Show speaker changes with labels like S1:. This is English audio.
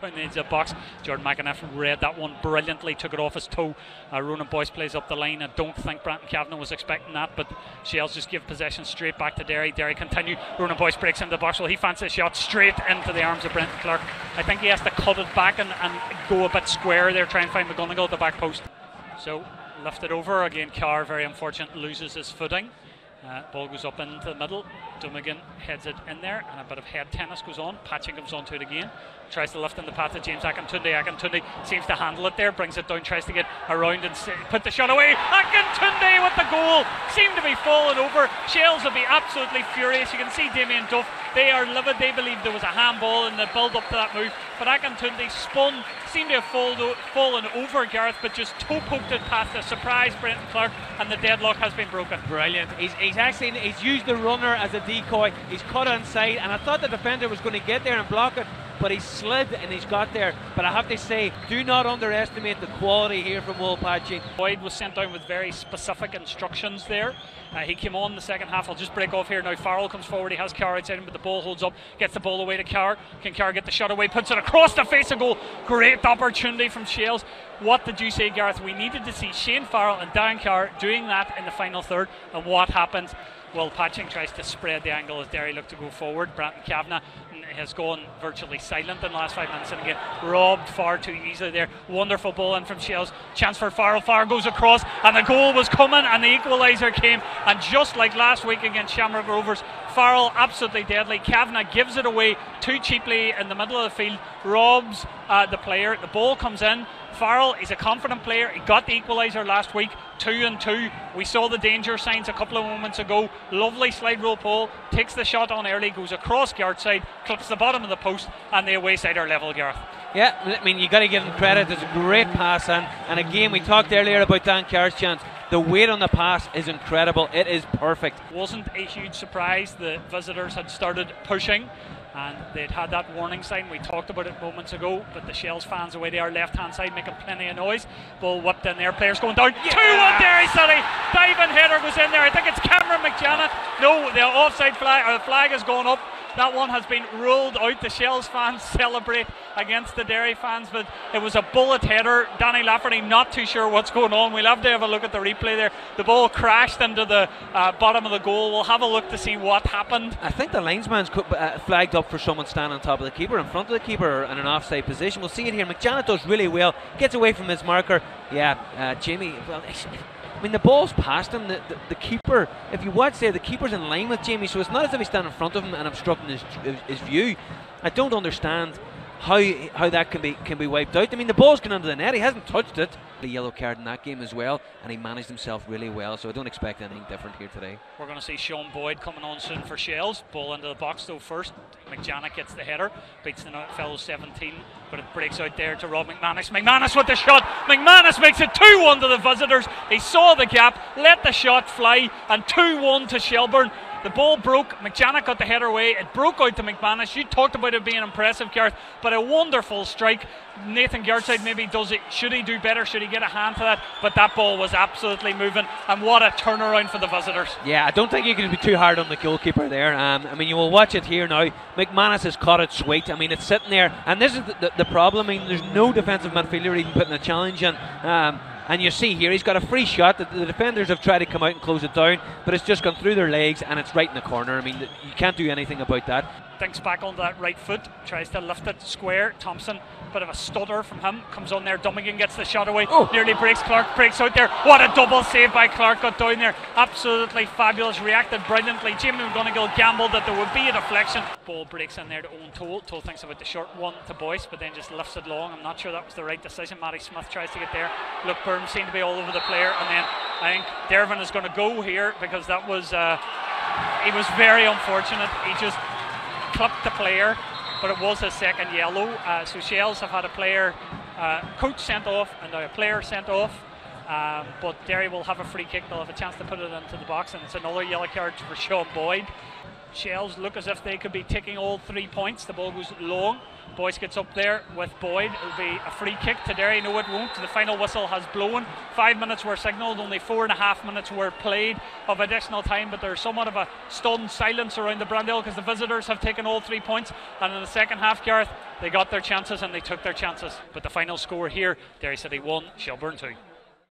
S1: down the edge of the box. Jordan McEneff read that one brilliantly, took it off his toe. Uh, Ronan Boyce plays up the line. I don't think Brandon Kavanagh was expecting that, but Shels just give possession straight back to Derry. Derry continue. Ronan Boyce breaks into the box. Well, he fancies a shot straight into the arms of Brendan Clarke. I think he has to cut it back and, and go a bit square there, try and find McGonigle at the back post. So lifted over again. Carr, very unfortunate, loses his footing. Uh, ball goes up into the middle. Dummigan heads it in there, and a bit of head tennis goes on. Patching comes onto it again. Tries to lift in the path to James Akintunde. Akintunde seems to handle it there, brings it down, tries to get around and put the shot away. Akintunde with the goal. Seemed to be falling over. Shels will be absolutely furious. You can see Damien Duff. They are livid. They believe there was a handball in the build up to that move. But Akintunde spun, seemed to have fallen, over Gareth, but just toe poked it past a surprise Brendan Clarke, and the deadlock has been broken.
S2: Brilliant. He's, he's actually he's used the runner as a decoy. He's cut inside, and I thought the defender was going to get there and block it, but he slid and he's got there. But I have to say, do not underestimate the quality here from Will
S1: Boyd was sent down with very specific instructions there. Uh, he came on the second half. I'll just break off here now. Farrell comes forward. He has Carr outside him, but the ball holds up. Gets the ball away to Carr. Can Carr get the shot away? Puts it across the face of goal. Great opportunity from Shels. What did you say, Gareth? We needed to see Shane Farrell and Dan Carr doing that in the final third. And what happens? Well, Patching tries to spread the angle as Derry look to go forward. Brandon Kavanagh has gone virtually silent in the last five minutes and again robbed far too easily there. Wonderful ball in from Shels. Chance for Farrell. Farrell goes across and the goal was coming and the equaliser came. And just like last week against Shamrock Rovers, Farrell absolutely deadly. Kavanagh gives it away too cheaply in the middle of the field, robs uh, the player. The ball comes in. Farrell is a confident player. He got the equaliser last week, two and two. We saw the danger signs a couple of moments ago. Lovely slide rule pull, takes the shot on early, goes across Gareth side, clips the bottom of the post, and the away side are level, Gareth.
S2: Yeah, I mean, you got to give him credit. It's a great pass in. And again, we talked earlier about Dan Carr's chance. The weight on the pass is incredible. It is perfect.
S1: Wasn't a huge surprise. The visitors had started pushing and they'd had that warning sign. We talked about it moments ago, but the Shels fans away there, left hand side, making plenty of noise. Ball whipped in there, players going down. 2 yeah. 1 Derry City. Diving header goes in there. I think it's Cameron McJannet. No, the offside flag, or the flag has gone up. That one has been ruled out. The Shels fans celebrate against the Derry fans, but it was a bullet header. Danny Lafferty not too sure what's going on. We'll have to have a look at the replay there. The ball crashed into the uh, bottom of the goal. We'll have a look to see what happened.
S2: I think the linesman's uh, flagged up for someone standing on top of the keeper, in front of the keeper, in an offside position. We'll see it here. McJannet does really well, gets away from his marker. Yeah, uh, Jamie, well, mean, the ball's past him. The, the, the, keeper, if you watch there, the keeper's in line with Jamie, so it's not as if he's standing in front of him and obstructing his, his view. I don't understand how how that can be can be wiped out. I mean, the ball's gone under the net. He hasn't touched it. The yellow card in that game as well, and he managed himself really well. So I don't expect anything different here today.
S1: We're going to see Sean Boyd coming on soon for Shels. Ball into the box though first. McJannet gets the header, beats the fellow 17, but it breaks out there to Rob McManus. McManus with the shot. McManus makes it 2-1 to the visitors. He saw the gap, let the shot fly, and 2-1 to Shelbourne. The ball broke. McJannet got the header away. It broke out to McManus. You talked about it being impressive, Gareth, but a wonderful strike. Nathan Gartside maybe does it. Should he do better? Should he get a hand to that? But that ball was absolutely moving, and what a turnaround for the visitors.
S2: Yeah, I don't think you can be too hard on the goalkeeper there. Um, I mean, you will watch it here now. McManus has caught it sweet. I mean, it's sitting there, and this is the, the, the problem. I mean, there's no defensive midfielder even putting a challenge in. Um, and you see here, he's got a free shot. The, the, defenders have tried to come out and close it down, but it's just gone through their legs and it's right in the corner. I mean, you can't do anything about that.
S1: Thinks back on that right foot, tries to lift it square. Thomson, bit of a stutter from him, comes on there. Dummigan gets the shot away, oh. nearly breaks. Clarke breaks out there. What a double save by Clarke, got down there. Absolutely fabulous, reacted brilliantly. Jamie McGonigle gambled that there would be a deflection. Ball breaks in there to Eoin Toal. Toll thinks about the short one to Boyce, but then just lifts it long. I'm not sure that was the right decision. Matty Smith tries to get there. Look, Burns seemed to be all over the player, and then I think Dervin is going to go here because that was. Uh, he was very unfortunate. He just clipped the player, but it was a second yellow. Uh, so Shels have had a player, uh, coach sent off, and now a player sent off. Um, but Derry will have a free kick. They'll have a chance to put it into the box, and it's another yellow card for Sean Boyd. Shels look as if they could be taking all three points. The ball goes long. Boyce gets up there with Boyd. It'll be a free kick to Derry. No, it won't. The final whistle has blown. Five minutes were signalled. Only four and a half minutes were played of additional time. But there's somewhat of a stunned silence around the Brandywell because the visitors have taken all three points. And in the second half, Gareth, they got their chances and they took their chances. But the final score here, Derry City 1, Shelbourne 2.